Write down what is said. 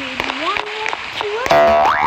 need one more to